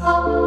Thank